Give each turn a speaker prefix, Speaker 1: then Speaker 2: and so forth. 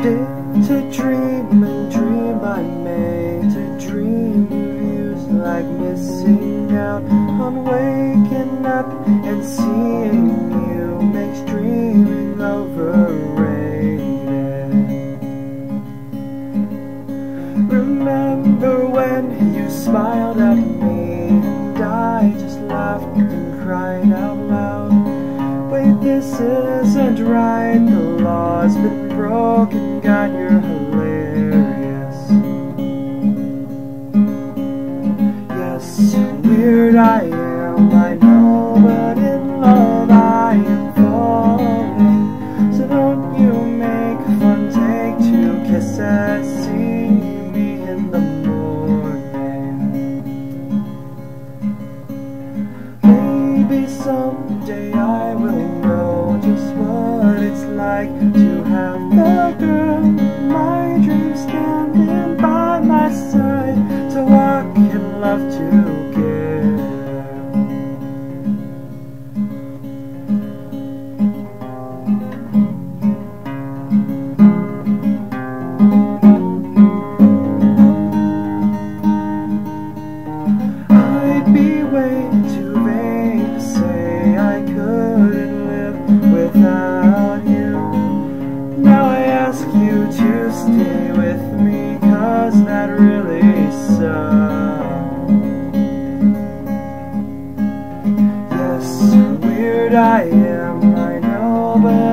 Speaker 1: To dream and dream? I made to dream Views like missing out On waking up and seeing you Makes dreaming overrated Remember when you smiled at me And I just laughed and cried out loud? Wait, this isn't right Law's been broken. God, you're hilarious. Yes, weird I am, I know, but in love I am falling. So don't you make fun, take two kisses, see me in the morning. Maybe someday I like to have the girl my dreams standing by my side to walk in love together. I'd be way too vain to say I couldn't live without stay with me, cause that really sucks. Yes, weird I am, I know, but